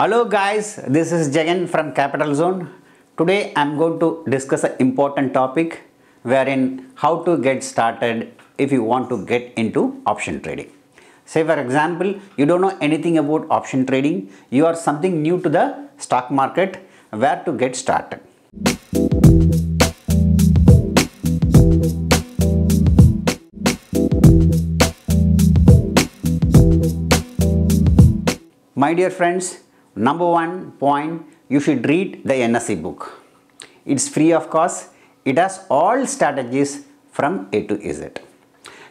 Hello guys, this is Jegan from Capital Zone. Today I am going to discuss an important topic wherein how to get started if you want to get into option trading. Say for example, you don't know anything about option trading, you are something new to the stock market, where to get started. My dear friends, number one point you should read the NSE book. It's free of cost. It has all strategies from A to Z.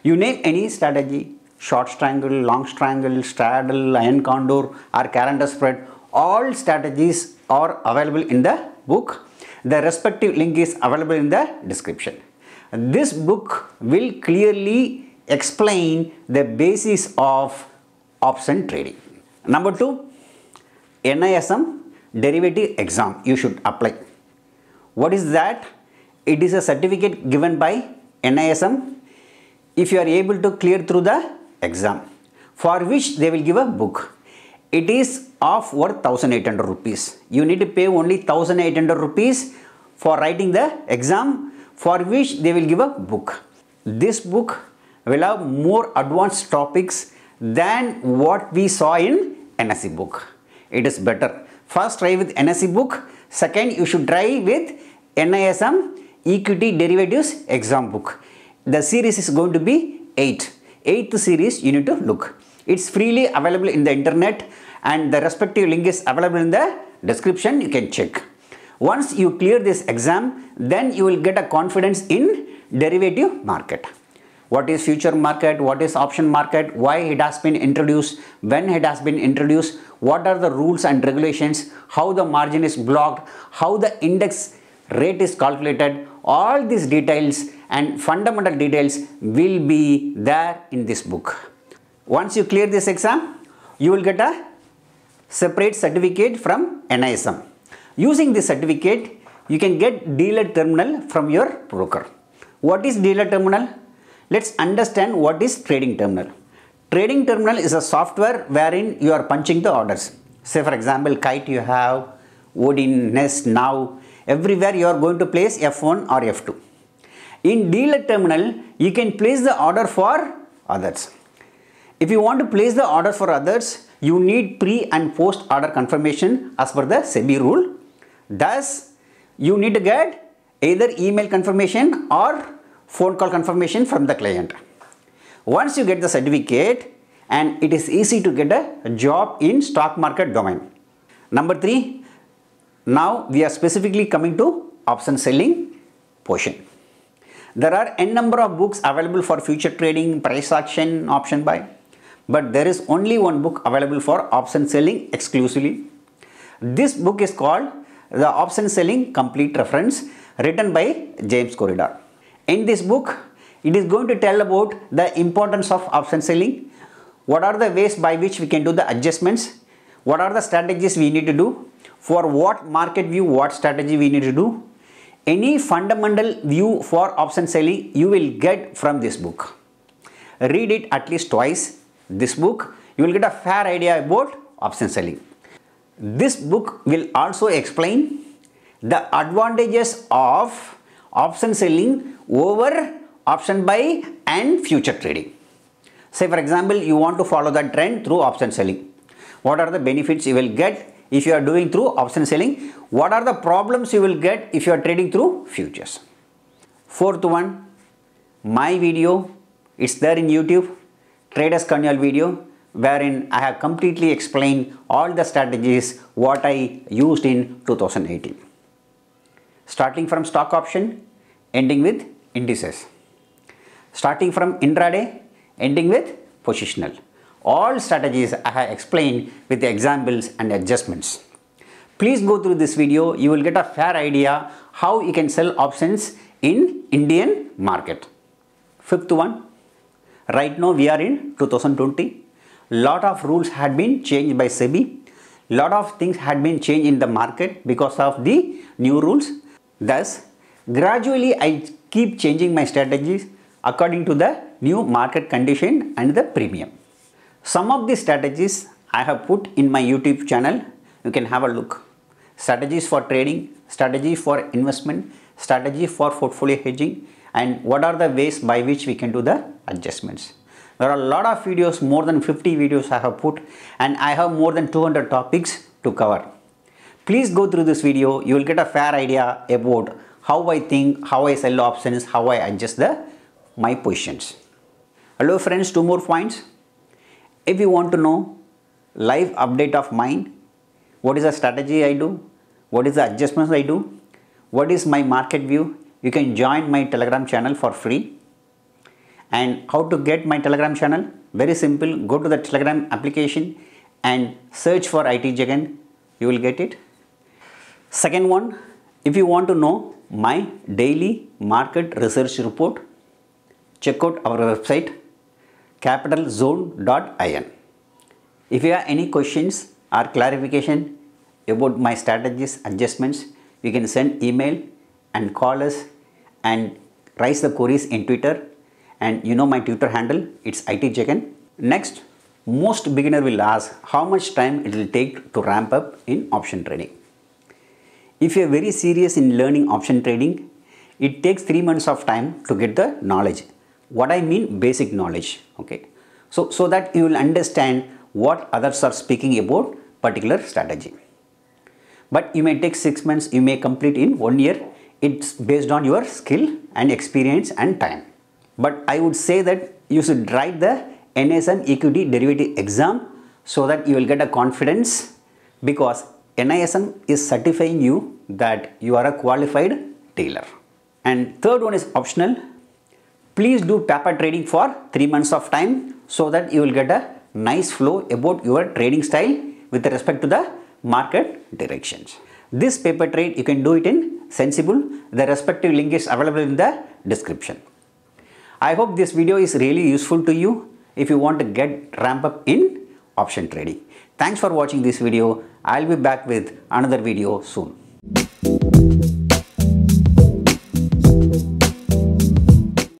You name any strategy, short strangle, long strangle, straddle, iron condor or calendar spread, all strategies are available in the book. The respective link is available in the description. This book will clearly explain the basis of option trading. Number two, NISM derivative exam you should apply. What is that? It is a certificate given by NISM if you are able to clear through the exam for which they will give a book. It is of worth 1800 rupees. You need to pay only 1800 rupees for writing the exam for which they will give a book. This book will have more advanced topics than what we saw in NSE book. It is better. First try with NSE book. Second you should try with NISM equity derivatives exam book. The series is going to be 8. 8th series you need to look. It's freely available in the internet and the respective link is available in the description. You can check. Once you clear this exam, then you will get a confidence in derivative market what is future market, what is option market, why it has been introduced, when it has been introduced, what are the rules and regulations, how the margin is blocked, how the index rate is calculated, all these details and fundamental details will be there in this book. Once you clear this exam, you will get a separate certificate from NISM. Using this certificate, you can get dealer terminal from your broker. What is dealer terminal? Let's understand what is trading terminal. Trading terminal is a software wherein you are punching the orders. Say for example, Kite you have, Odin, Nest, Now, everywhere you are going to place F1 or F2. In dealer terminal, you can place the order for others. If you want to place the order for others, you need pre and post order confirmation as per the SEBI rule. Thus, you need to get either email confirmation or phone call confirmation from the client. Once you get the certificate and it is easy to get a job in stock market domain. Number three, now we are specifically coming to option selling portion. There are n number of books available for future trading, price action, option buy, but there is only one book available for option selling exclusively. This book is called The Option Selling Complete Reference written by James Cordier. In this book, it is going to tell about the importance of option selling, what are the ways by which we can do the adjustments, what are the strategies we need to do, for what market view, what strategy we need to do. Any fundamental view for option selling you will get from this book. Read it at least twice. This book, you will get a fair idea about option selling. This book will also explain the advantages of option selling over option buy and future trading. Say for example, you want to follow the trend through option selling. What are the benefits you will get if you are doing through option selling? What are the problems you will get if you are trading through futures? Fourth one, my video, it's there in YouTube, Traders Carnival video, wherein I have completely explained all the strategies what I used in 2018. Starting from stock option, ending with indices. Starting from intraday, ending with positional. All strategies I have explained with the examples and adjustments. Please go through this video, you will get a fair idea how you can sell options in Indian market. Fifth one, right now we are in 2020. Lot of rules had been changed by SEBI. Lot of things had been changed in the market because of the new rules. Thus, gradually I keep changing my strategies according to the new market condition and the premium. Some of the strategies I have put in my YouTube channel you can have a look. Strategies for trading, strategy for investment, strategy for portfolio hedging and what are the ways by which we can do the adjustments. There are a lot of videos, more than 50 videos I have put and I have more than 200 topics to cover. Please go through this video, you will get a fair idea about how I think, how I sell options, how I adjust the my positions. Hello friends, two more points. If you want to know live update of mine, what is the strategy I do, what is the adjustments I do, what is my market view, you can join my telegram channel for free. And how to get my telegram channel? Very simple, go to the telegram application and search for IT Jegan, you will get it. Second one, if you want to know my daily market research report, check out our website capitalzone.in. If you have any questions or clarification about my strategies adjustments, you can send email and call us and raise the queries in Twitter and you know my Twitter handle it's itjegan. Next, most beginner will ask how much time it will take to ramp up in option trading. If you are very serious in learning option trading, it takes 3 months of time to get the knowledge. What I mean basic knowledge. Okay. So, so that you will understand what others are speaking about particular strategy. But you may take 6 months, you may complete in 1 year. It's based on your skill and experience and time. But I would say that you should write the NISM equity derivative exam so that you will get a confidence because NISM is certifying you that you are a qualified dealer. And third one is optional. Please do paper trading for 3 months of time so that you will get a nice flow about your trading style with respect to the market directions. This paper trade you can do it in Sensibull. The respective link is available in the description. I hope this video is really useful to you if you want to get ramp up in option trading. Thanks for watching this video. I'll be back with another video soon.